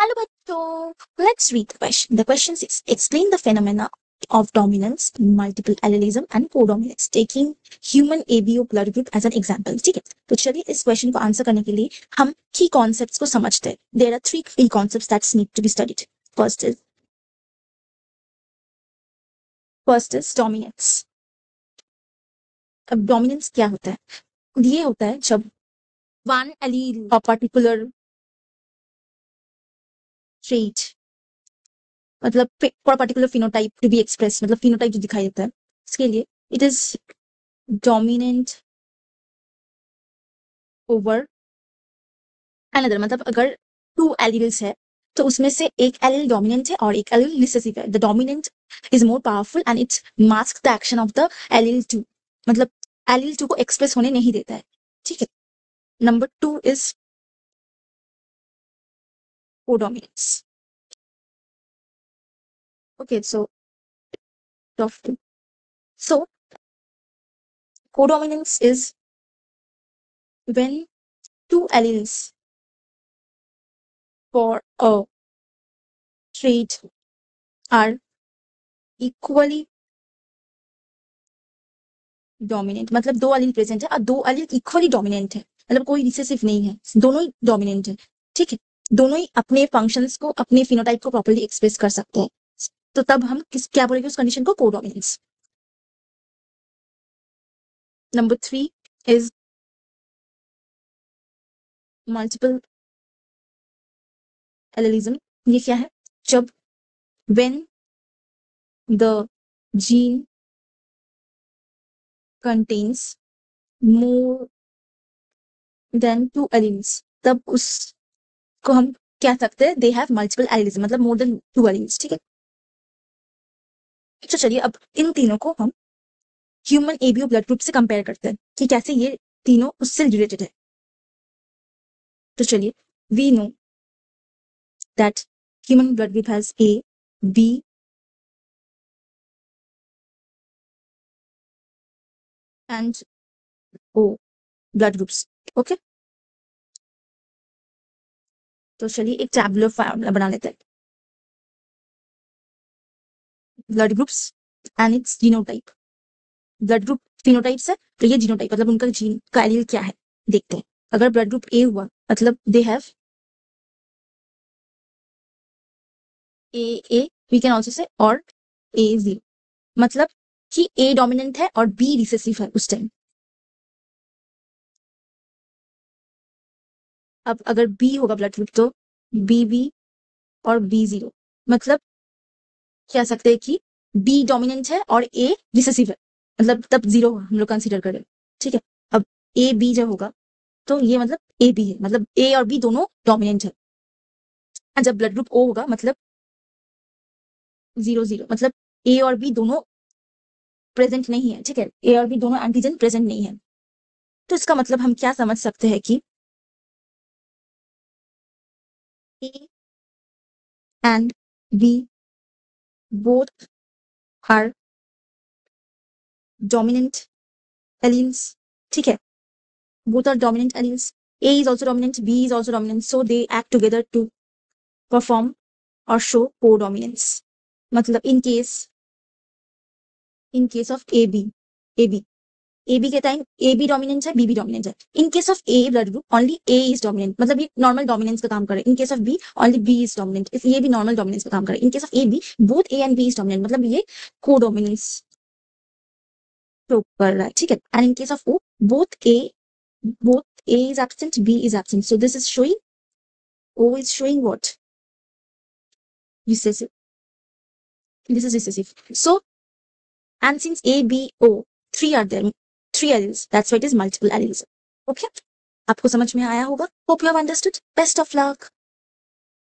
Hello, bachcho. Let's read the question. The question says, explain the phenomena of dominance, multiple allelism and codominance, taking human ABO blood group as an example. ठीक है तो चलिए इस question को answer करने के लिए हम की कॉन्सेप्ट्स को समझते हैं देर आर थ्री की concepts that's need to be studied first is first is dominance अब डोमिनेंस क्या होता है ये होता है जब वन एलील पर्टिकुलर trait मतलब for particular phenotype to be express मतलब फिनोटाइप जो दिखाई देता है, इसके लिए it is dominant over another मतलब अगर टू एलिल्स है तो उसमें से एक एलिल डोमिनेंट है और एक एलिल रिसेसिव है। The dominant is more powerful and it's mask the action of the allele two मतलब एलिल टू को एक्सप्रेस होने नहीं देता है। ठीक है? Number two is codominance. Okay, so of two. So codominance is when two alleles for a trait are equally dominant मतलब दो अलील प्रेजेंट है और दो अलील इक्वली डोमिनेंट है मतलब कोई रिसेसिव नहीं है दोनों ही डोमिनेंट है ठीक है दोनों ही अपने फ़ंक्शंस को, अपने फिनोटाइप को प्रॉपरली एक्सप्रेस कर सकते हैं। तो तब हम किस, क्या बोलेंगे उस कंडीशन को? Codominance number three is multiple allelism ये क्या है? जब when the gene contains more than two alleles तब उस को हम क्या सकते हैं? दे हैव मल्टीपल एलिज्म मतलब मोर देन टू एलिम्स ठीक है? तो चलिए अब इन तीनों को हम ह्यूमन एबीओ ब्लड ग्रुप से कंपेयर करते हैं कि कैसे ये तीनों उससे रिलेटेड है। तो चलिए we know that human blood group has A B and O blood groups okay तो चलिए एक टैबुलर फार्मूला बना लेते हैं। Blood groups and its genotype blood group phenotypes है तो ये जीनोटाइप मतलब उनका जीन का एलील क्या है, देखते हैं। अगर ब्लड ग्रुप ए हुआ मतलब they have A A we can also say और ए ज़ीरो मतलब कि ए डोमिनेंट है और बी रिसेसिव है उस टाइम अब अगर बी होगा ब्लड ग्रुप तो बी बी और बी ज़ीरो मतलब कह सकते हैं कि बी डोमिनेंट है और ए रिसेसिव है। मतलब तब ज़ीरो हम लोग कंसिडर करें। ठीक है? अब ए बी जब होगा तो ये मतलब ए बी है। मतलब ए और बी दोनों डोमिनेंट है। जब ब्लड ग्रुप ओ होगा मतलब ज़ीरो ज़ीरो मतलब ए और बी दोनों प्रेजेंट नहीं है। ठीक है? ए और बी दोनों एंटीजन प्रेजेंट नहीं है। तो इसका मतलब हम क्या समझ सकते हैं कि A and B both are dominant alleles. Okay. Both are dominant alleles. A is also dominant, B is also dominant. So they act together to perform or show codominance. Matlab, in case, in case of AB, AB. A B के time A B dominant है B B dominant है in case of A blood group only A is dominant मतलब ये normal dominance का काम करे in case of B only B is dominant ये भी नॉर्मल डोमिनेंस का काम करे in case of A B both A and B is dominant मतलब ये को डोमिनेंस कर रहा है ठीक है and in case of O both A both A is absent, B is absent. So this is showing O is showing what? Recessive. This is recessive. So, and since A, B, O, three are three alleles that's what is multiple alleles okay आपको समझ में आया होगा? Hope you have understood best of luck